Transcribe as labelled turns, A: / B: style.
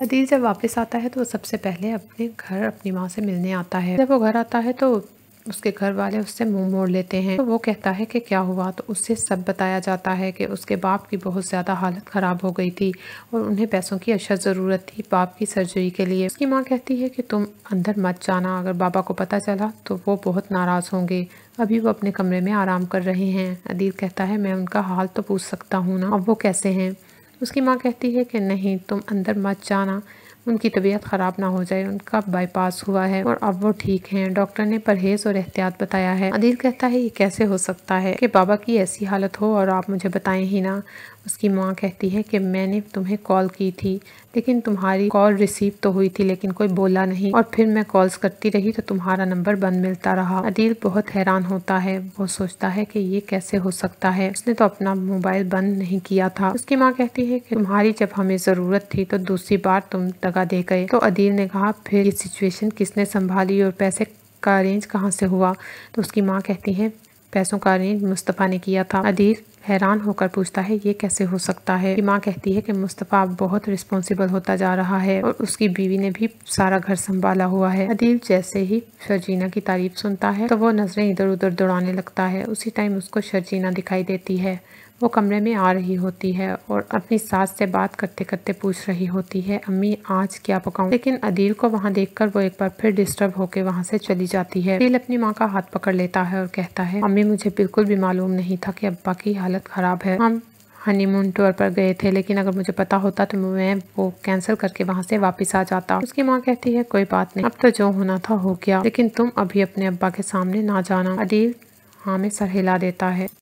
A: अदील जब वापस आता है तो सबसे पहले अपने घर अपनी माँ से मिलने आता है। जब वो घर आता है तो उसके घर वाले उससे मुँह मोड़ लेते हैं। तो वो कहता है कि क्या हुआ? तो उससे सब बताया जाता है कि उसके बाप की बहुत ज़्यादा हालत ख़राब हो गई थी और उन्हें पैसों की अशद ज़रूरत थी बाप की सर्जरी के लिए। उसकी माँ कहती है कि तुम अंदर मत जाना। अगर बाबा को पता चला तो वो बहुत नाराज़ होंगे। अभी वो अपने कमरे में आराम कर रहे हैं। अदील कहता है, मैं उनका हाल तो पूछ सकता हूँ ना। अब वो कैसे हैं? उसकी माँ कहती है कि नहीं, तुम अंदर मत जाना। उनकी तबीयत ख़राब ना हो जाए, उनका बाईपास हुआ है और अब वो ठीक हैं। डॉक्टर ने परहेज और एहतियात बताया है। अदील कहता है, ये कैसे हो सकता है कि बाबा की ऐसी हालत हो और आप मुझे बताएँ ही ना? उसकी माँ कहती है कि मैंने तुम्हें कॉल की थी, लेकिन तुम्हारी कॉल रिसीव तो हुई थी, लेकिन कोई बोला नहीं। और फिर मैं कॉल्स करती रही तो तुम्हारा नंबर बंद मिलता रहा। अदील बहुत हैरान होता है। वो सोचता है कि ये कैसे हो सकता है। उसने तो अपना मोबाइल बंद नहीं किया था। उसकी माँ कहती है कि तुम्हारी जब हमें ज़रूरत थी तो दूसरी बार तुम दगा दे गए। तो अदील ने कहा, फिर ये सिचुएशन किसने संभाली और पैसे का अरेंज कहाँ से हुआ? तो उसकी माँ कहती है, पैसों का अरेंज मुस्तफ़ा ने किया था। अदील हैरान होकर पूछता है, ये कैसे हो सकता है? कि माँ कहती है कि मुस्तफ़ा बहुत रिस्पॉन्सिबल होता जा रहा है और उसकी बीवी ने भी सारा घर संभाला हुआ है। अदील जैसे ही शर्जीना की तारीफ़ सुनता है तो वो नज़रें इधर उधर दौड़ाने लगता है। उसी टाइम उसको शर्जीना दिखाई देती है। वो कमरे में आ रही होती है और अपनी सास से बात करते करते पूछ रही होती है, अम्मी, आज क्या पकाऊं? लेकिन अदील को वहाँ देखकर वो एक बार फिर डिस्टर्ब होकर वहाँ से चली जाती है। अदील अपनी माँ का हाथ पकड़ लेता है और कहता है, अम्मी, मुझे बिल्कुल भी मालूम नहीं था कि अब्बा की हालत ख़राब है। हम हनीमून टूर पर गए थे, लेकिन अगर मुझे पता होता तो मैं वो कैंसिल करके वहाँ से वापस आ जाता। उसकी माँ कहती है, कोई बात नहीं, अब तो जो होना था हो गया, लेकिन तुम अभी अपने अब्बा के सामने ना जाना। अदील हाँ में सर हिला देता है।